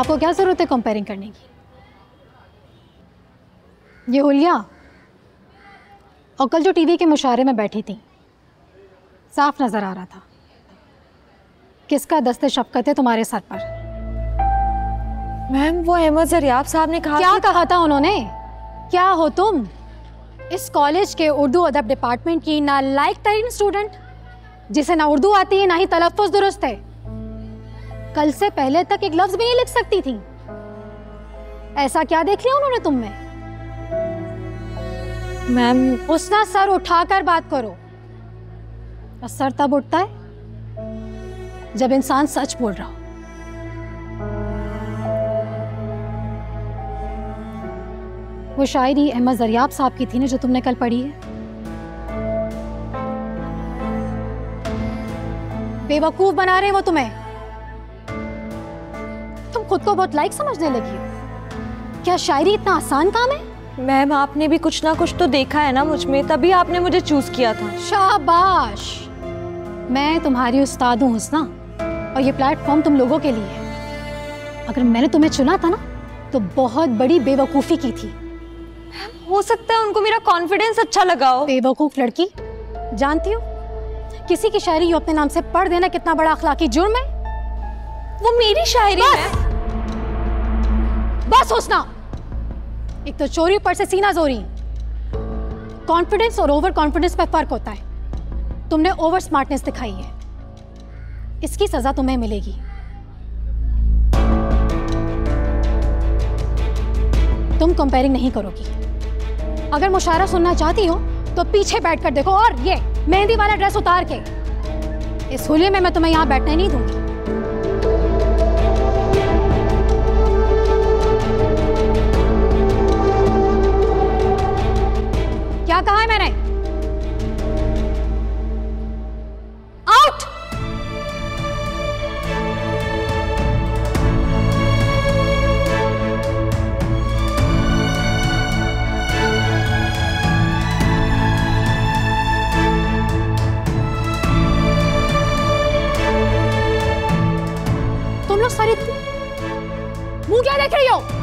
आपको क्या ज़रूरत है कंपेयरिंग करने की? ये हुलिया और कल जो टीवी के मुशारे में बैठी थी साफ़ नज़र आ रहा था। किसका दस्ते शफकत है तुम्हारे सर पर? मैम वो अहमद जरियाब साहब ने कहा क्या कहा था उन्होंने? क्या हो तुम? इस कॉलेज के उर्दू अदब डिपार्टमेंट की ना लाइक तरीन स्टूडेंट जिसे ना उर्दू आती है ना ही तलफ़ुज़ दुरुस्त है। कल से पहले तक एक लफ्ज भी नहीं लिख सकती थी। ऐसा क्या देख लिया उन्होंने तुम में? मैम उसना सर उठाकर बात करो। सर तब उठता है जब इंसान सच बोल रहा हो। वो शायरी अहमद जरियाब साहब की थी ना जो तुमने कल पढ़ी है? बेवकूफ़ बना रहे हैं वो तुम्हें। तुम खुद को बहुत लाइक समझने लगी। हो क्या शायरी इतना आसान काम है? मैम आपने भी कुछ ना कुछ तो देखा है ना मुझमें तभी आपने मुझे चूज़ किया था। शाबाश! मैं तुम्हारी उस्ताद हूँ हुस्ना। और ये प्लेटफॉर्म तुम लोगों के लिए है। अगर मैंने तुम्हें चुना था ना तो बहुत बड़ी बेवकूफ़ी की थी। हो सकता है उनको मेरा कॉन्फिडेंस अच्छा लगा हो। बेवकूफ़ लड़की जानती हो? किसी की शायरी यूँ अपने नाम से पढ़ देना कितना बड़ा अखलाकी जुर्म है। वो मेरी शायरी है। बस सोचना। एक तो चोरी ऊपर से सीना जोरी। कॉन्फिडेंस और ओवर कॉन्फिडेंस में फ़र्क होता है। तुमने ओवर स्मार्टनेस दिखाई है। इसकी सजा तुम्हें मिलेगी। तुम कंपेयरिंग नहीं करोगी। अगर मुशायरा सुनना चाहती हो तो पीछे बैठकर देखो। और ये, मेहंदी वाला ड्रेस उतार के। इस हुलिये में मैं तुम्हें यहाँ बैठने नहीं दूँगी। क्या कहा है मैंने? आउट तुम लोग सारे मुँह क्या देख रही हो?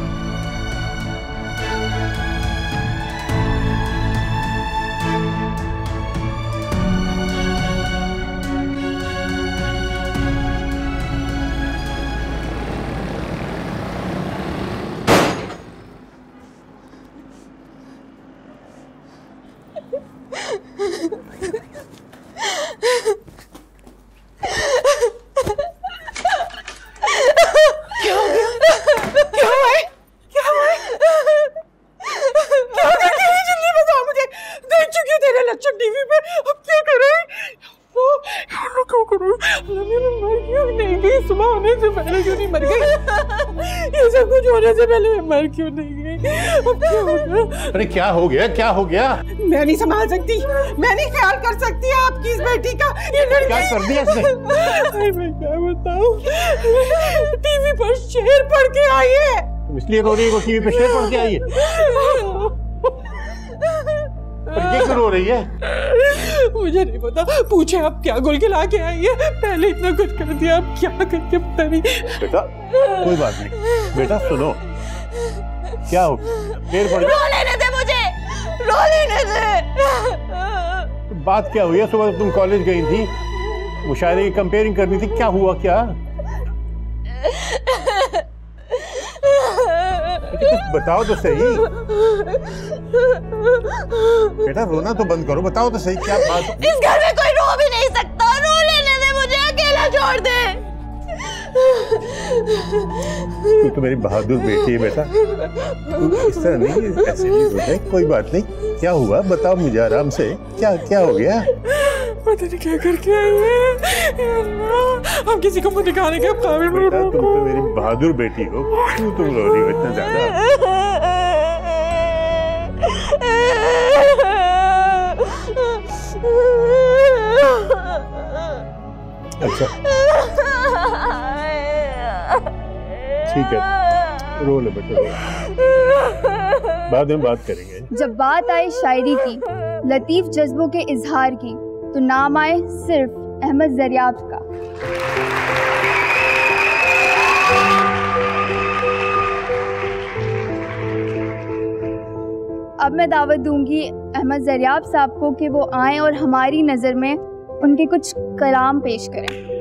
होने से पहले मैं मर क्यों नहीं गई? अब क्या होगा अरे क्या हो गया? क्या हो गया? मैं नहीं संभाल सकती। मैं नहीं ख्याल कर सकती आपकी इस बेटी का। ये लड़की क्या कर दिया इसने? अरे मैं क्या बताऊँ? टीवी पर शेर पढ़ के आई है। इसलिए रो रही है टीवी पे शेर पढ़ के आई है? पर ये क्यों रो रही है? मुझे नहीं पता। पूछे आप क्या गोल खिला के आई है। पहले इतना कुछ कर दिया अब क्या करके पता नहीं। बेटा कोई बात नहीं। बेटा सुनो। क्या हो शेर पढ़ रो लेने दे मुझे। रो लेने दे। बात क्या हुई है? सुबह तुम कॉलेज गई थी। मुशायरे की कंपेयरिंग करनी थी। क्या हुआ क्या? कुछ बताओ तो सही। बेटा रोना तो बंद करो। बताओ तो सही क्या बात। इस घर में कोई रो भी नहीं सकता। रो लेने दे मुझे। अकेला छोड़ दे। तू तो मेरी बहादुर बेटी है बेटा। इस तरह नहीं ऐसे नहीं होता है कोई बात नहीं। क्या हुआ? बताओ मुझे आराम से। क्या क्या हो गया? पता नहीं क्या करके आई है। हम किसी को मुँह दिखाने के काबिल नहीं बेटा तुम तो मेरी बहादुर बेटी हो। क्यों तुम रो रही हो इतना ज़्यादा? अच्छा ठीक है। रो ले बेटा बाद में बात करेंगे। जब बात आई शायरी की, लतीफ जज्बों के इजहार की तो नाम आए सिर्फ़ अहमद जरियाब का। अब मैं दावत दूँगी अहमद जरियाब साहब को कि वो आए और हमारी नज़र में उनके कुछ कलाम पेश करें।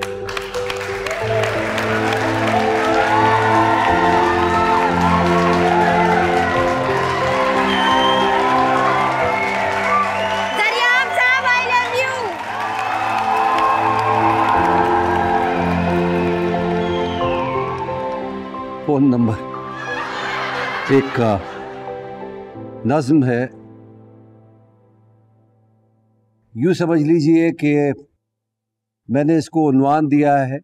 Phone number. एक नज्म है। यूँ समझ लीजिए कि मैंने इसको उन्वान दिया है,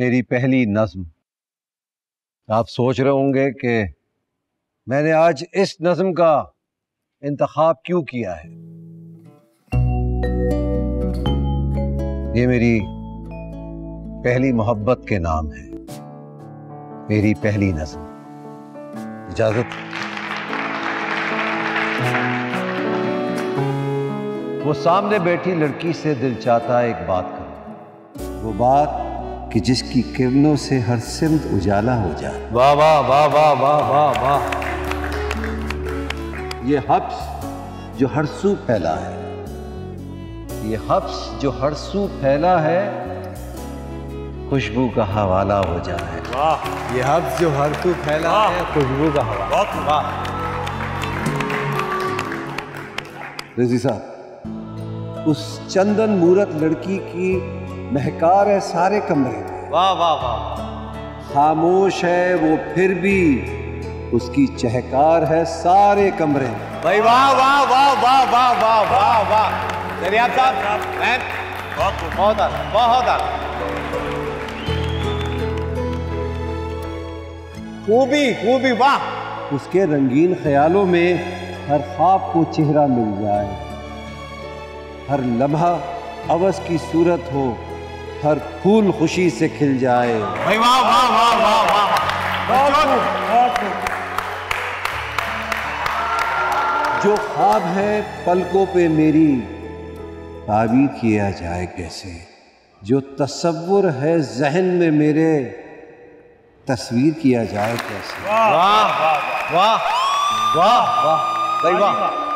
मेरी पहली नज्म। आप सोच रहे होंगे कि मैंने आज इस नज्म का इंतखाब क्यों किया है? ये मेरी पहली मोहब्बत के नाम है। मेरी पहली नज्म। इजाज़त। वो सामने बैठी लड़की से दिल चाहता एक बात करूँ। वो बात कि जिसकी किरणों से हर सिमत उजाला हो जाए। वाह वाह वाह वाह वाह वाह वाह। ये हब्स जो हर सू फैला है। ये हब्स जो हर सू फैला है खुशबू का हवाला हो जाए। ये हब्स जो हर तू फैला है खुशबू का हवा। बहुत वाह। रज़ी साहब उस चंदन मूरत लड़की की महकार है सारे कमरे में। वाह वाह वाह। खामोश है वो फिर भी उसकी चहकार है सारे कमरे में। भाई वाह वाह वाह वाह वाह वाह वाह वाह। दरियाब साहब बहुत बहुत आला बहुत आला खूबी खूबी वाह। उसके रंगीन ख्यालों में हर ख्वाब को चेहरा मिल जाए। हर लम्हा अवस की सूरत हो हर फूल खुशी से खिल जाए। भाई वाह वाह वाह वाह वाह। जो ख्वाब है पलकों पे मेरी ताबीर किया जाए कैसे? जो तस्वुर है जहन में मेरे तस्वीर किया जाए कैसे? वाह वाह वाह वाह वाह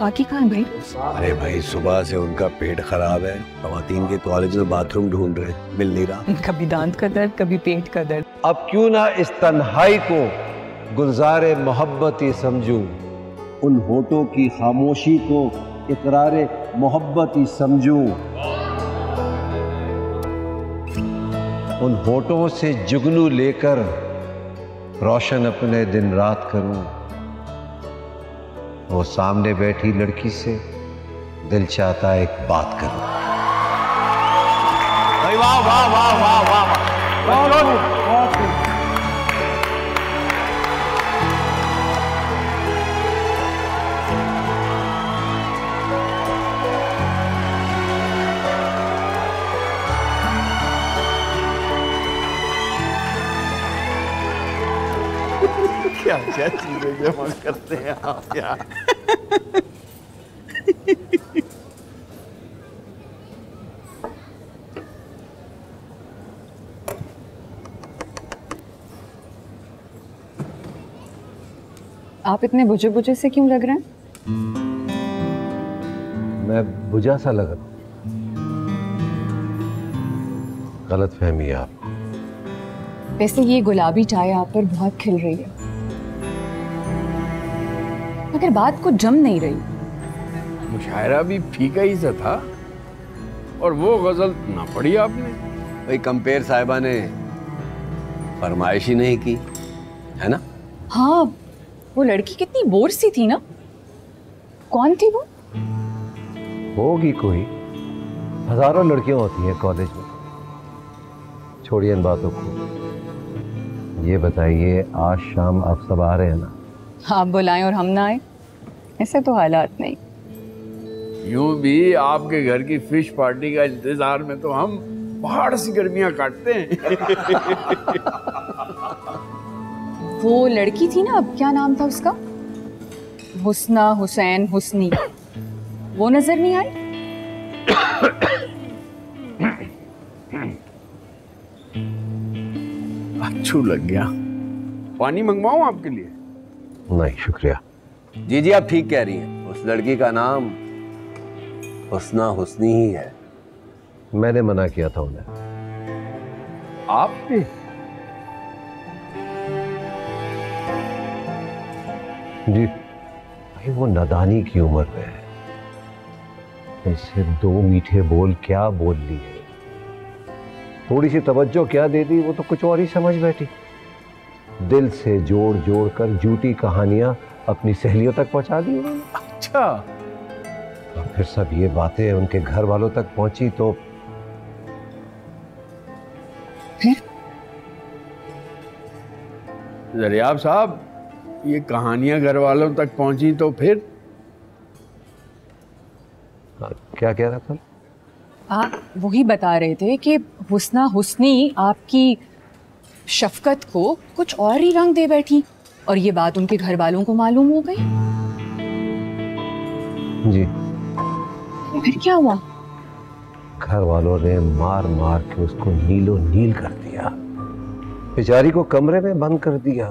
बाकी कहाँ भाई? अरे भाई सुबह से उनका पेट खराब है। खवातीन के कॉलेज में बाथरूम ढूंढ रहे मिल नहीं रहा। कभी दांत का दर्द कभी पेट का दर्द। अब क्यों ना इस तन्हाई को गुलजार मोहब्बत ही समझूं? उन होठों की खामोशी को इकरार मोहब्बत ही समझूं? उन होठों से जुगनू लेकर रोशन अपने दिन रात करूँ। वो सामने बैठी लड़की से दिल चाहता एक बात करूँ। वाह वाह वाह वाह वाह। वाह जमा करते हैं आप यार। आप इतने बुझे बुझे से क्यों लग रहे हैं? मैं बुझा सा लग रहा हूँ। गलत फहमी है आप वैसे ये गुलाबी चाय आप पर बहुत खिल रही है। मगर बात को जम नहीं रही। मुशायरा भी फीका ही सा था और वो गज़ल ना पढ़ी आपने। भाई कंपेयर साहिबा ने फरमाइश ही नहीं की है ना? हाँ वो लड़की कितनी बोर सी थी ना। कौन थी वो? होगी कोई। हज़ारों लड़कियाँ होती हैं कॉलेज में। छोड़िए इन बातों को। ये बताइए आज शाम आप सब आ रहे हैं ना? आप बुलाएँ और हम ना आए। ऐसे तो हालात नहीं। यूँ भी आपके घर की फ़िश पार्टी का इंतज़ार में तो हम पहाड़ सी गर्मियाँ काटते हैं। वो लड़की थी ना अब क्या नाम था उसका? हुसना हुसैन हुस्नी। वो नज़र नहीं आई? अच्छू लग गया। पानी मंगवाऊं आपके लिए? नहीं शुक्रिया। जी जी आप ठीक कह रही हैं। उस लड़की का नाम हुस्ना हुस्नी ही है। मैंने मना किया था उन्हें। आपने जी। भाई वो नादानी की उम्र में है। उनसे दो मीठे बोल क्या बोल लिए। थोड़ी सी तवज्जो क्या दे दी वो तो कुछ और ही समझ बैठी। दिल से जोड़ जोड़ कर झूठी कहानियाँ अपनी सहेलियों तक पहुँचा दी उन्होंने। अच्छा। और फिर सब ये बातें उनके घर वालों तक पहुँची तो जरियाब साहब ये कहानियाँ घर वालों तक पहुँची तो फिर? हाँ, क्या कह रहा था? आप वही बता रहे थे कि हुस्ना हुस्नी आपकी शफकत को कुछ और ही रंग दे बैठी और ये बात उनके घर वालों को मालूम हो गई? जी। फिर क्या हुआ? घर वालों ने मार मार के उसको नीलो नील कर दिया। बेचारी को कमरे में बंद कर दिया।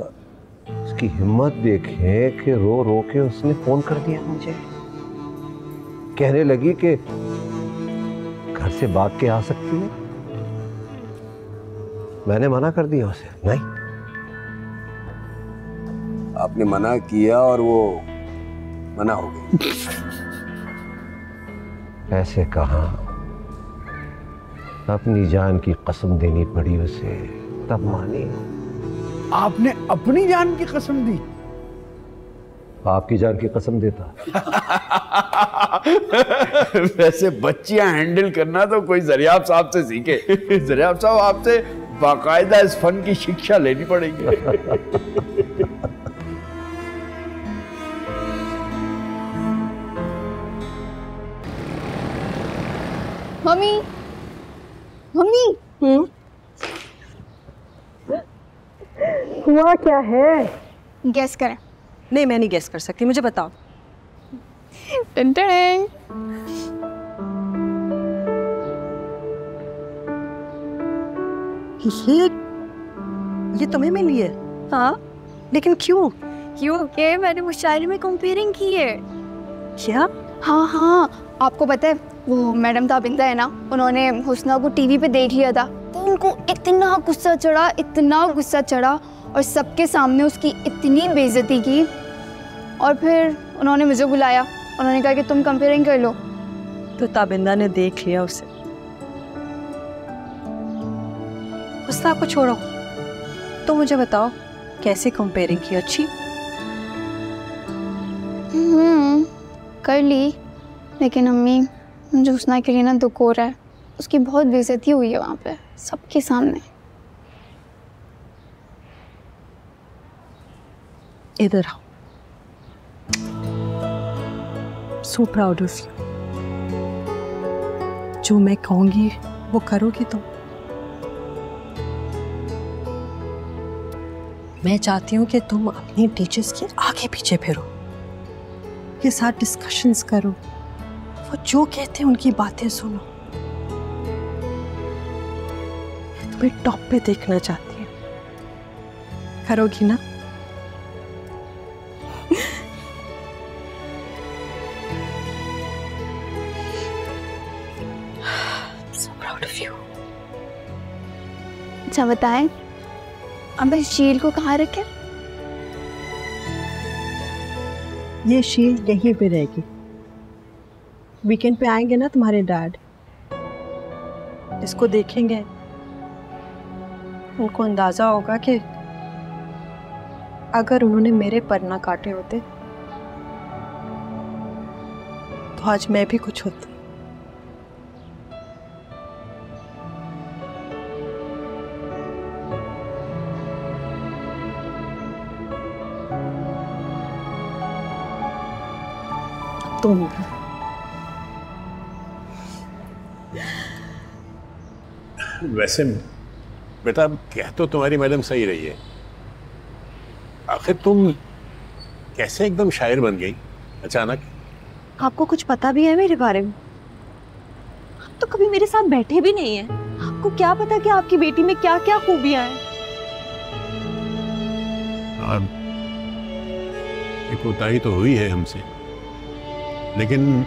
उसकी हिम्मत देखें कि रो रो के उसने फ़ोन कर दिया मुझे। कहने लगी कि घर से भाग के आ सकती है? मैंने मना कर दिया उसे। नहीं। आपने मना किया और वो मना हो गई। ऐसे कहा। अपनी जान की कसम देनी पड़ी उसे। तब मानी। आपने अपनी जान की कसम दी। आपकी जान की कसम देता। वैसे बच्चियाँ हैंडल करना तो कोई जरियाब साहब से सीखे। जरियाब साहब आपसे बाकायदा इस फन की शिक्षा लेनी पड़ेगी। Mummy mummy. हुआ क्या है? गैस करें। नहीं मैं नहीं गैस कर सकती मुझे बताओ। टन ये ये तुम्हें मिली है? हाँ। लेकिन क्यों? क्योंकि मैंने मुशायरे में कंपेयरिंग की है? क्या? हाँ हाँ। आपको पता है वो मैडम ताबिंदा है ना उन्होंने हुस्ना को टीवी पे देख लिया था। तो उनको इतना गुस्सा चढ़ा इतना गुस्सा चढ़ा और सबके सामने उसकी इतनी बेइज्जती की। और फिर उन्होंने मुझे बुलाया। उन्होंने कहा कि तुम कंपेयरिंग कर लो। तो ताबिंदा ने देख लिया उसे। गुस्सा को छोड़ो। तो मुझे बताओ कैसे कंपेयरिंग की अच्छी? हम्म कर ली। लेकिन अम्मी मुझे हुस्ना के लिए ना दुख हो रहा है। उसकी बहुत बेइज्जती हुई है वहाँ पे सबके सामने। इधर आओ। सो प्राउड ऑफ़ यू जो मैं कहूँगी वो करोगी तुम। मैं चाहती हूँ कि तुम अपने टीचर्स के आगे पीछे फिरो। के साथ डिस्कशंस करो। वो जो कहते हैं उनकी बातें सुनो। तुम्हें टॉप पे देखना चाहती हूँ। करोगी ना? So अच्छा बताएँ अब इस शील को कहाँ रखें? ये शील यहीं पे रहेगी। वीकेंड पे आएँगे ना तुम्हारे डैड इसको देखेंगे। उनको अंदाज़ा होगा कि अगर उन्होंने मेरे पर ना काटे होते तो आज मैं भी कुछ होती। तुम वैसे बेटा कह तो तुम्हारी मैडम सही रही है। आखिर तुम कैसे एकदम शायर बन गई अचानक? आपको कुछ पता भी है मेरे बारे में? आप तो कभी मेरे साथ बैठे भी नहीं है। आपको क्या पता कि आपकी बेटी में क्या क्या खूबियाँ हैं? एक कोताही तो हुई है हमसे। लेकिन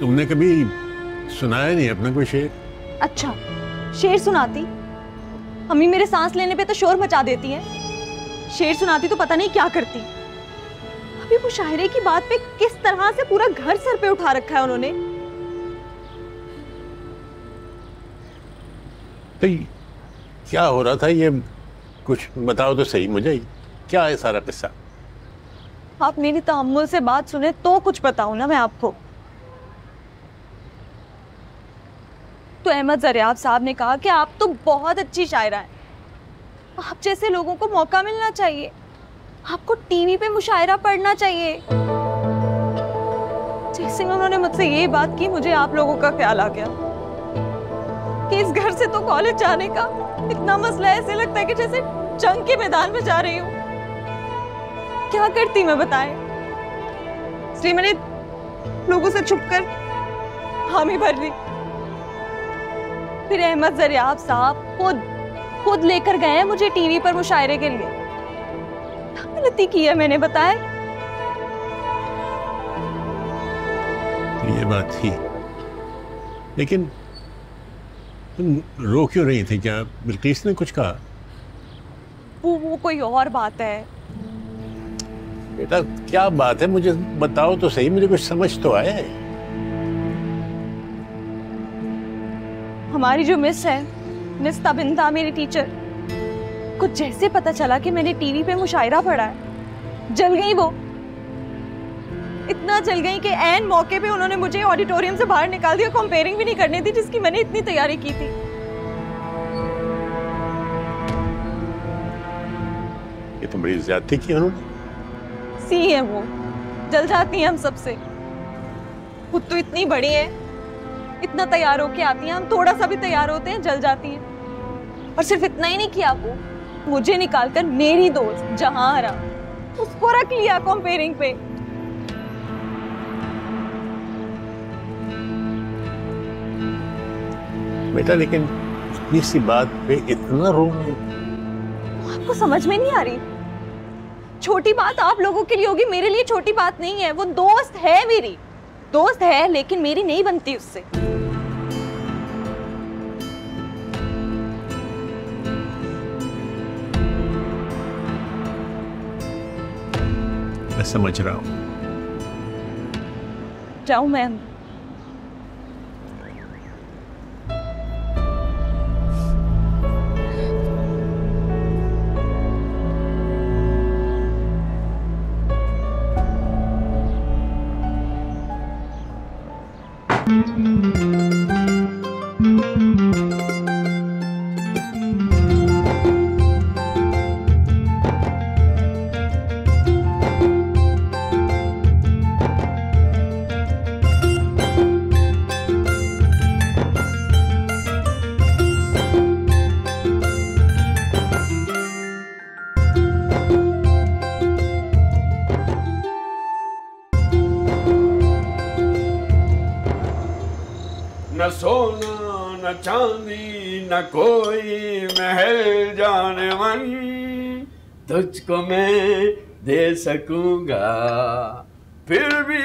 तुमने कभी सुनाया नहीं अपना कोई शेर? अच्छा शेर सुनाती? अम्मी मेरे सांस लेने पे तो शोर मचा देती है। शेर सुनाती तो पता नहीं क्या करती। अभी मुशायरे की बात पे किस तरह से पूरा घर सर पे उठा रखा है उन्होंने? तो क्या हो रहा था ये? कुछ बताओ तो सही मुझे। क्या है सारा किस्सा? आप मेरी तहमुल से बात सुने तो कुछ बताऊँ ना मैं आपको। तो अहमद जरियाब साहब ने कहा कि आप तो बहुत अच्छी शायरा हैं। आप जैसे लोगों को मौका मिलना चाहिए। आपको टीवी पे मुशायरा पढ़ना चाहिए। जैसे उन्होंने मुझसे ये बात की, मुझे आप लोगों का ख्याल आ गया कि इस घर से तो कॉलेज जाने का इतना मसला ऐसे लगता है कि जैसे जंग के मैदान में जा रही हूँ। क्या करती मैं बताए? इसलिए मैंने लोगों से छुपकर हामी भर ली। फिर अहमद जरियाब साहब खुद खुद लेकर गए हैं मुझे टीवी पर मुशायरे के लिए। गलती की है मैंने बताया ये बात थी। लेकिन तुम रो क्यों रही थी? क्या बिल्किस ने कुछ कहा? वो वो कोई और बात है। बेटा क्या बात है? मुझे बताओ तो सही मुझे कुछ समझ तो आए है। हमारी जो मिस है मिस तबिंदा मेरी टीचर कुछ जैसे पता चला कि मैंने टीवी पे मुशायरा पढ़ा है। जल गई वो। इतना जल गई कि एन मौके पे उन्होंने मुझे ऑडिटोरियम से बाहर निकाल दिया कंपेयरिंग भी नहीं करनी थी जिसकी मैंने इतनी तैयारी की थी। ये तो बड़ी ज्यादती की उन्होंने। सी है वो। जल जाती हैं हम सबसे। खुद तो इतनी बड़ी है। इतना तैयार होके आती हैं। हम थोड़ा सा भी तैयार होते हैं जल जाती हैं। और सिर्फ़ इतना ही नहीं किया वो। मुझे निकालकर मेरी दोस्त जहाँ हरा उसको रख लिया कंपेयरिंग पे। बेटा लेकिन इतनी सी बात पे इतना रोना आपको समझ में नहीं आ रही? छोटी बात आप लोगों के लिए होगी मेरे लिए छोटी बात नहीं है। वो दोस्त है मेरी। दोस्त है लेकिन मेरी नहीं बनती उससे। मैं समझ रहा हूँ। जाऊँ मैं तुझको मैं दे सकूँगा। फिर भी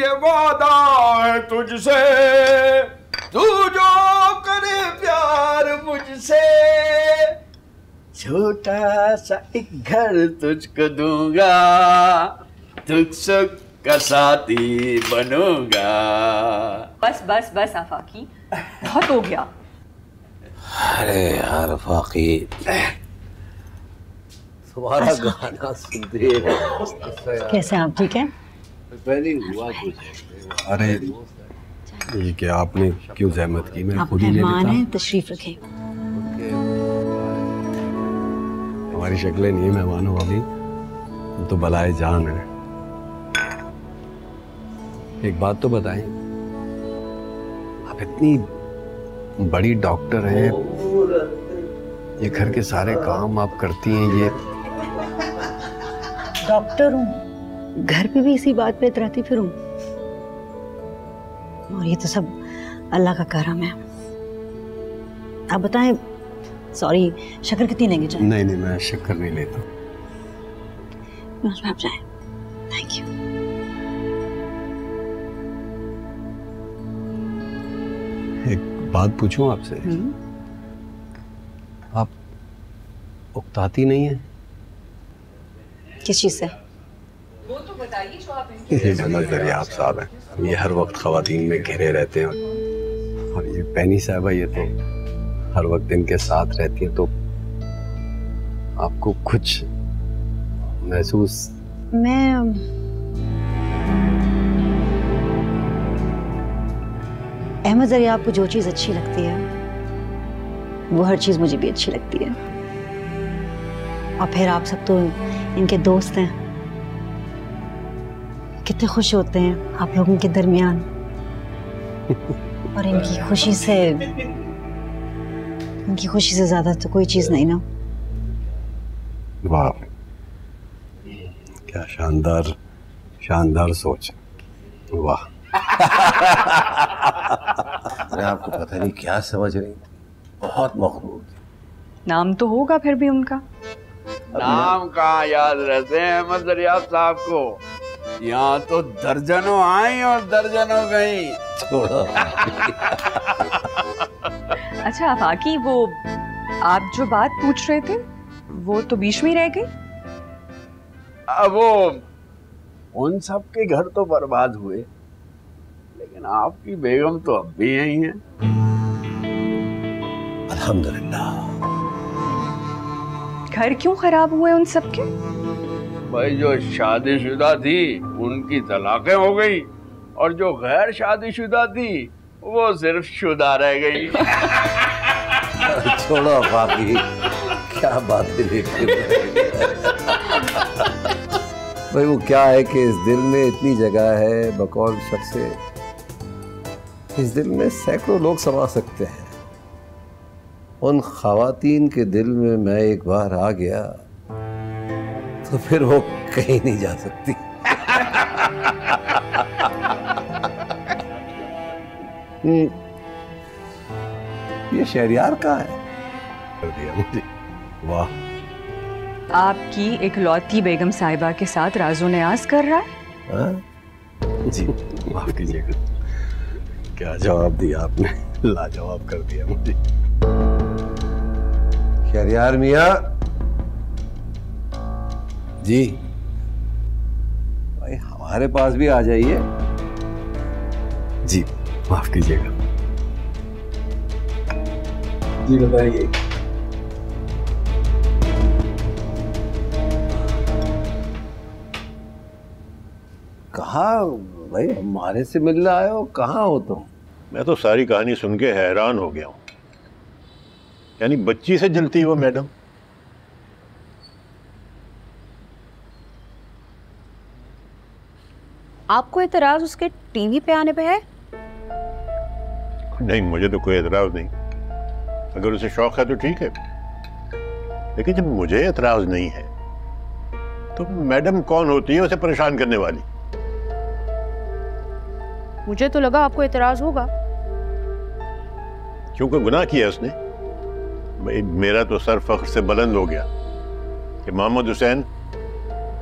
ये वादा है तुझसे। तू जो करे प्यार मुझसे। छोटा सा एक घर तुझको दूँगा। सुख का साथी बनूँगा। बस बस बस आफाकी। बहुत हो गया। अरे यार फाकी तुम्हारा गाना सुनते कैसे आप ठीक हैं? पहले हुआ कुछ अरे ये क्या आपने क्यों जहमत की? मैं खुद ही ले लेता हैं तशरीफ़ रखें। हमारी शक्लें नहीं मेहमानों वाली हम तो बलाए जान है। एक बात तो बताएँ। आप इतनी बड़ी डॉक्टर हैं। ये घर के सारे काम आप करती हैं ये डॉक्टर हूँ। घर पे भी इसी बात पे इतराती फिरूं और ये तो सब अल्लाह का करम है। आप बताएँ सॉरी शक्कर कितनी लेंगे चाय? नहीं नहीं मैं शक्कर नहीं लेता। आप जाएँ। थैंक यू एक बात पूछूँ आपसे? आप उकताती नहीं है? किस चीज़ से? ये समझ दरियाब साहब हैं। ये हर वक्त खवातीन में घिरे रहते हैं। और ये पैनी साहबा ये तो हर वक्त इनके साथ रहती है तो आपको कुछ महसूस मैं अहमद ज़रिया आपको जो चीज़ अच्छी लगती है वो हर चीज़ मुझे भी अच्छी लगती है। और फिर आप सब तो इनके दोस्त हैं। कितने खुश होते हैं आप लोगों के दरमियान। और इनकी खुशी से इनकी खुशी से ज़्यादा तो कोई चीज़ नहीं ना। वाह। क्या शानदार शानदार सोच। वाह। अरे आपको पता नहीं क्या समझ रही बहुत मखलूक नाम तो होगा फिर भी उनका। नाम कहाँ याद रहते हैं अहमद दरियाब साहब को? यहाँ तो दर्जनों आई और दर्जनों गई अच्छा आफाकी वो आप जो बात पूछ रहे थे वो तो बीच में रह गई। अब वो उन सब के घर तो बर्बाद हुए लेकिन आपकी बेगम तो अब भी यही है। अल्हम्दुलिल्लाह। घर क्यों खराब हुए उन सब के भाई जो शादीशुदा थी उनकी तलाकें हो गई और जो गैर शादीशुदा थी वो सिर्फ़ शुदा रह गई। छोड़ो बाकी क्या बात भाई वो क्या है कि इस दिल में इतनी जगह है बकौल शख्स से? इस दिल में सैकड़ों लोग समा सकते हैं। उन खातन के दिल में मैं एक बार आ गया तो फिर वो कहीं नहीं जा सकती। हम्म, ये शहरियार कहाँ है? वाह। आपकी एक लौती बेगम साहिबा के साथ राजो न्याज कर रहा है? हाँ? जी माफ़ कीजिएगा। क्या जवाब दिया आपने? लाजवाब कर दिया मुझे। शहरियार मियाँ। जी। भाई हमारे पास भी आ जाइए। जी माफ़ कीजिएगा। जी बताइए। कहा भाई हमारे से मिलने आए हो? कहाँ हो तुम? मैं तो सारी कहानी सुन के हैरान हो गया हूँ। यानी बच्ची से जलती है वो मैडम। आपको एतराज़ उसके टीवी पे आने पे है? नहीं मुझे तो कोई एतराज़ नहीं। अगर उसे शौक है तो ठीक है। लेकिन जब मुझे एतराज़ नहीं है तो मैडम कौन होती है उसे परेशान करने वाली? मुझे तो लगा आपको एतराज़ होगा। क्योंकि गुनाह किया उसने? भाई मेरा तो सर फख्र से बुलंद हो गया कि मोहम्मद हुसैन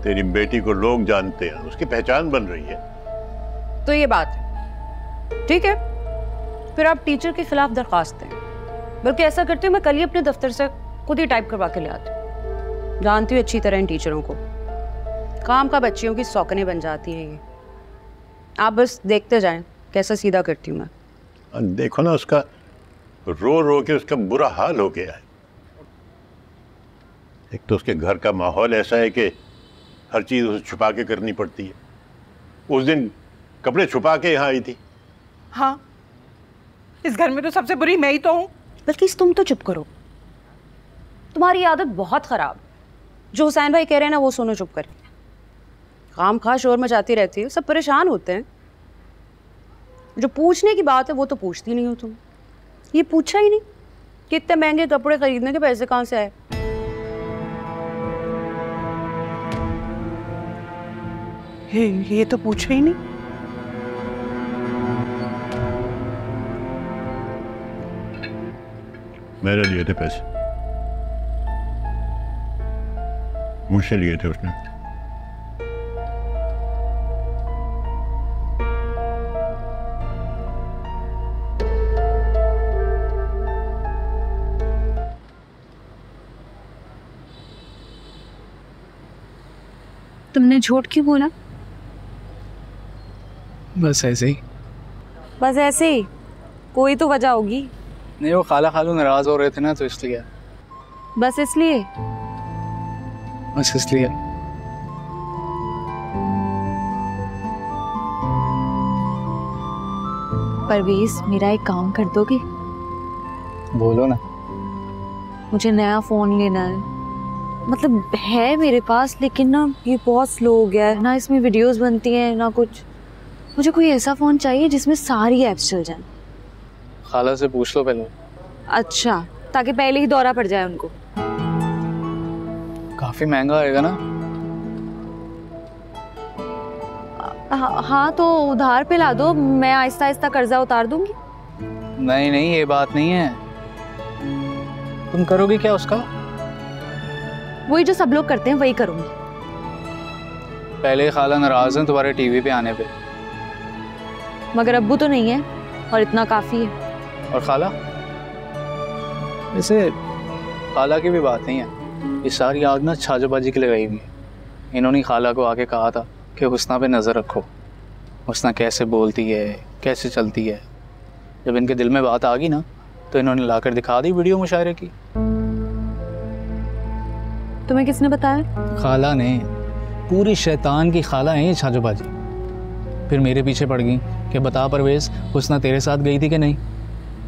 तेरी बेटी को लोग जानते हैं उसकी पहचान बन रही है। तो ये बात है। ठीक है फिर आप टीचर के खिलाफ दरखास्त दें। बल्कि ऐसा करती हूँ मैं कल ही अपने दफ्तर से खुद ही टाइप करवा के ले आती हूँ। जानती हूँ अच्छी तरह इन टीचरों को। काम का बच्चियों की सौकने बन जाती हैं ये। आप बस देखते जाएँ कैसा सीधा करती हूँ मैं। देखो ना उसका रो रो के उसका बुरा हाल हो गया है। एक तो उसके घर का माहौल ऐसा है कि हर चीज़ उसे छुपा के करनी पड़ती है। उस दिन कपड़े छुपा के यहाँ आई थी। हाँ इस घर में तो सबसे बुरी मैं ही तो हूँ। बल्कि तुम तो चुप करो। तुम्हारी आदत बहुत खराब। जो हुसैन भाई कह रहे हैं ना वो सुनो चुप कर काम खा शोर मचाती रहती है सब परेशान होते हैं। जो पूछने की बात है वो तो पूछती नहीं हो तुम। ये पूछा ही नहीं कि इतने महँगे कपड़े खरीदने के पैसे कहाँ से आए? हे, ये तो पूछा ही नहीं। मेरे लिए थे पैसे। मुझसे लिए थे उसने। तुमने झूठ क्यों बोला? बस ऐसे ही। बस ऐसे ही? कोई तो वजह होगी। नहीं वो खाला खालू नाराज़ हो रहे थे ना तो इसलिए। बस इसलिए? बस इसलिए। परवेज मेरा एक काम कर दोगे? बोलो ना। मुझे नया फ़ोन लेना है। मतलब है मेरे पास लेकिन ना ये बहुत स्लो हो गया है। ना इसमें वीडियोस बनती हैं ना कुछ। मुझे कोई ऐसा फ़ोन चाहिए जिसमें सारी ऐप्स चल जाएँ। खाला से पूछ लो पहले। अच्छा ताकि पहले ही दौरा पड़ जाए उनको। काफ़ी महँगा आएगा ना? हाँ हाँ तो उधार पे ला दो। मैं आहिस्ता आहिस्ता कर्जा उतार दूँगी। नहीं नहीं ये बात नहीं है। तुम करोगे क्या उसका? वही जो सब लोग करते हैं वही करूँगी। पहले खाला नाराज़ हैं तुम्हारे टीवी पे आने पे। मगर अब्बू तो नहीं है और इतना काफ़ी है। और खाला? वैसे खाला की भी बात नहीं है। ये सारी आग ना छाजोबाजी की लगाई हुई है। इन्होंने खाला को आके कहा था कि हुस्ना पे नज़र रखो। हुस्ना कैसे बोलती है कैसे चलती है। जब इनके दिल में बात आ गई ना तो इन्होंने लाकर दिखा दी वीडियो मुशायरे की। तुम्हें किसने बताया? खाला ने। पूरी शैतान की खाला है ये छाजोबाजी। फिर मेरे पीछे पड़ गई कि बता परवेज हुस्ना तेरे साथ गई थी कि नहीं?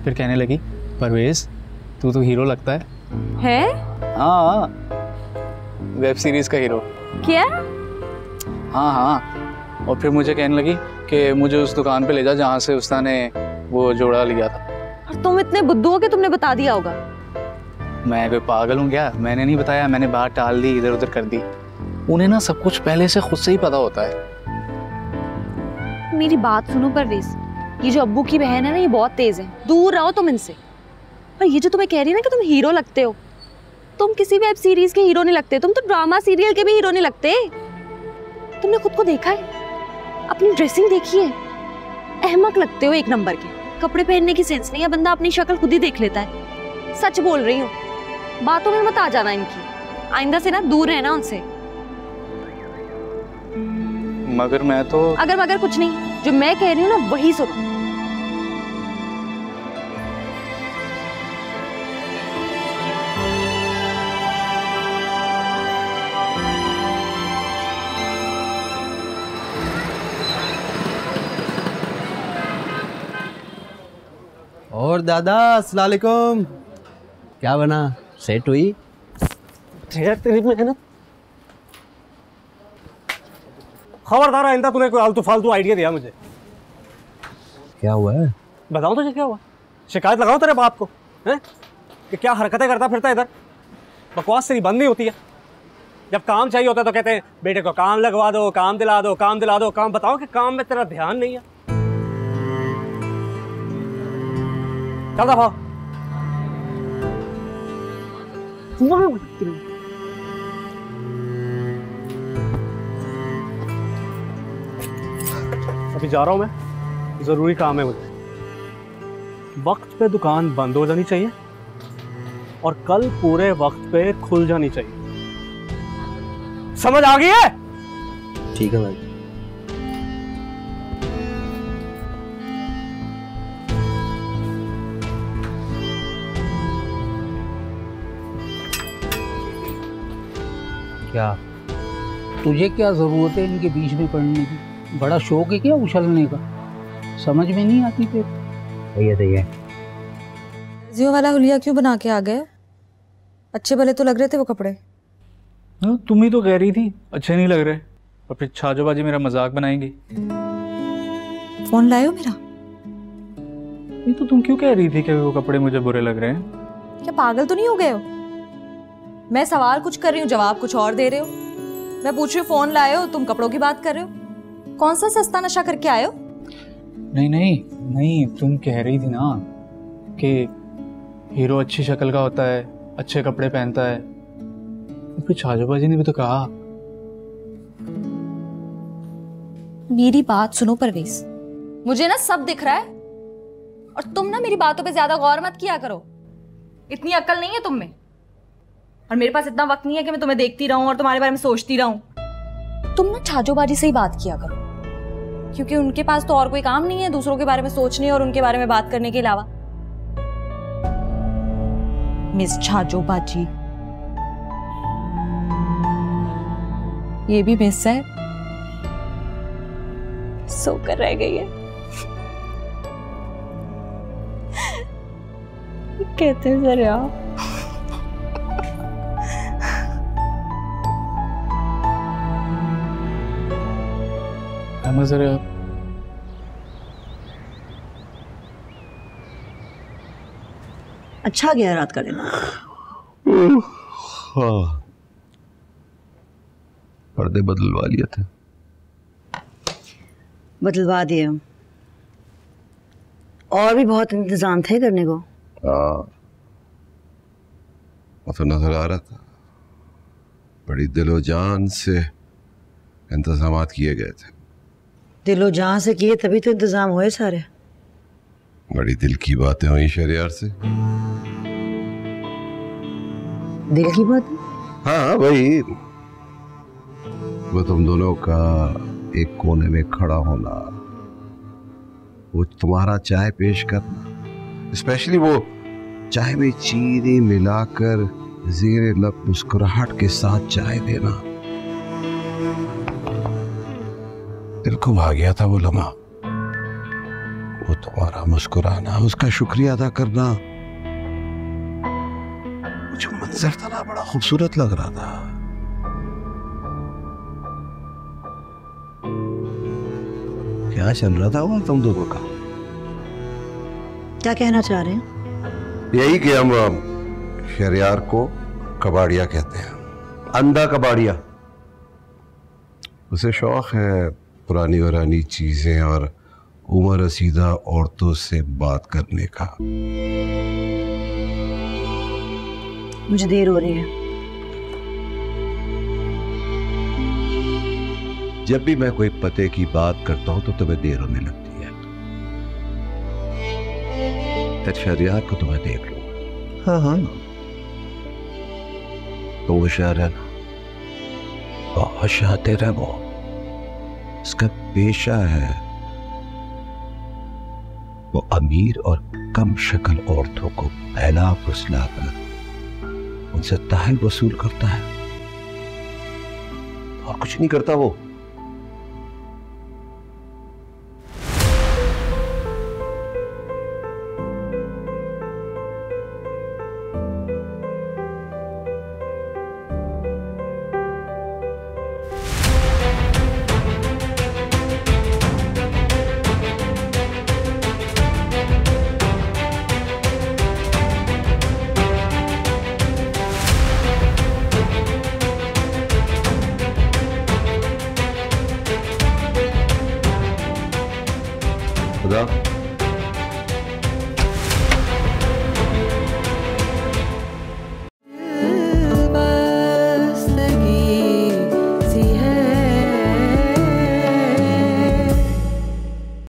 फिर कहने लगी परवेज तू तो हीरो लगता है। है? हाँ। वेब सीरीज़ का हीरो। क्या? हाँ हाँ। और फिर मुझे कहने लगी कि मुझे उस दुकान पे ले जा जहाँ से उसने ने वो जोड़ा लिया था। और तुम इतने बुद्धू हो कि तुमने बता दिया होगा? मैं कोई पागल हूँ क्या? मैंने नहीं बताया, मैंने बात टाल दी इधर उधर कर दी। उन्हें ना सब कुछ पहले से खुद से ही पता होता है। मेरी बात सुनो परवेज। ये जो अब्बू की बहन है ना, ये बहुत तेज है। दूर रहो तुम इनसे। और ये जो तुम्हें कह रही है ना कि तुम हीरो लगते हो, तुम किसी वेब सीरीज़ के हीरो नहीं लगते, तुम तो ड्रामा सीरियल के भी हीरो नहीं लगते। तुमने खुद को देखा है? अपनी ड्रेसिंग देखी है? अहमक लगते हो एक नंबर के। कपड़े पहनने की सेंस नहीं है, बंदा अपनी शक्ल खुद ही देख लेता है। सच बोल रही हूँ। बातों में मत आ जाना इनकी। आइंदा से ना दूर रहना उनसे। मगर मैं तो अगर मगर कुछ नहीं जो मैं कह रही हूँ ना वही सुनो। और दादा अस्सलाम वालेकुम। क्या बना? सेट हुई तेरी मेहनत खबरदार आइंदा तूने कोई आलतू फालतू आइडिया दिया मुझे क्या हुआ है बताओ तुझे क्या हुआ शिकायत लगाओ तेरे बाप को हैं कि क्या हरकतें करता फिरता इधर बकवास तेरी बंद नहीं होती है जब काम चाहिए होता है तो कहते हैं बेटे को काम लगवा दो काम दिला दो काम दिला दो काम बताओ कि काम में तेरा ध्यान नहीं है चल दफ़ा अभी जा रहा हूँ मैं। ज़रूरी काम है मुझे। वक्त पे दुकान बंद हो जानी चाहिए और कल पूरे वक्त पे खुल जानी चाहिए। समझ आ गई है? ठीक है भाई। क्या? तुझे क्या ज़रूरत है इनके बीच में पढ़ने की? बड़ा शौक है क्या उछलने का? समझ में नहीं आती फिर। भैया भैया जियो वाला हुलिया क्यों बना के आ गए अच्छे भले तो लग रहे थे वो कपड़े। हाँ, तुम ही तो कह रही थी अच्छे नहीं लग रहे। और फिर छाजोबाजी मेरा मज़ाक बनाएँगी। फ़ोन लाए हो मेरा? ये तो तुम क्यों कह रही थी कि वो कपड़े मुझे बुरे लग रहे हैं? क्या पागल तो नहीं हो गए हो? मैं सवाल कुछ कर रही हूँ जवाब कुछ और दे रहे हो। मैं पूछ रही हूँ फ़ोन लाए हो तुम कपड़ों की बात कर रहे हो। कौन सा सस्ता नशा करके आए हो? नहीं नहीं नहीं तुम कह रही थी ना कि हीरो अच्छी शक्ल का होता है अच्छे कपड़े पहनता है। फिर छाजोबाजी ने भी तो कहा। मेरी बात सुनो परवेज। मुझे ना सब दिख रहा है। और तुम ना मेरी बातों पे ज़्यादा गौर मत किया करो। इतनी अक्ल नहीं है तुम में। और मेरे पास इतना वक्त नहीं है कि मैं तुम्हें देखती रहूँ और तुम्हारे बारे में सोचती रहूँ। तुम ना छाजोबाजी से ही बात किया करो। क्योंकि उनके पास तो और कोई काम नहीं है दूसरों के बारे में सोचने और उनके बारे में बात करने के अलावा। मिस छाजोबाजी। ये भी मिस है। सोकर रह गई है। कहते हैं, सर, यार। अहमद जरा। अच्छा गया रात का दिन। हाँ। पर्दे बदलवा लिए थे। बदलवा दिए। और भी बहुत इंतज़ाम थे करने को। हाँ। तो नज़र आ रहा था। बड़ी दिलो जान से इंतज़ाम किए गए थे। दिलो जहाँ से किए तभी तो इंतज़ाम हुए सारे। बड़ी दिल की बातें हुई शरियार से। दिल की बात? हाँ वही। वो तुम दोनों का एक कोने में खड़ा होना वो तुम्हारा चाय पेश करना स्पेशली वो चाय में चीनी मिलाकर जेरे लब मुस्कुराहट के साथ चाय देना। दिल को भा गया था वो लम्हा। वो तुम्हारा मुस्कुराना उसका शुक्रिया अदा करना जो मंजर था ना बड़ा खूबसूरत लग रहा था। क्या चल रहा था वो तुम दोनों का? क्या कहना चाह रहे हैं? यही कि हम शरियार को कबाड़िया कहते हैं। अंधा कबाड़िया। उसे शौक है पुरानी वरानी चीज़ें और उम्र रसीदा औरतों से बात करने का। मुझे देर हो रही है। जब भी मैं कोई पते की बात करता हूँ तो तुम्हें देर होने लगती है। तो को तुम्हें देख लो हाँ हाँ। तो वो शहर है ना बहुत शातिर है वो। उसका पेशा है। वो अमीर और कम शक्ल औरतों को पहला फुसला कर उनसे तहल वसूल करता है। और कुछ नहीं करता वो।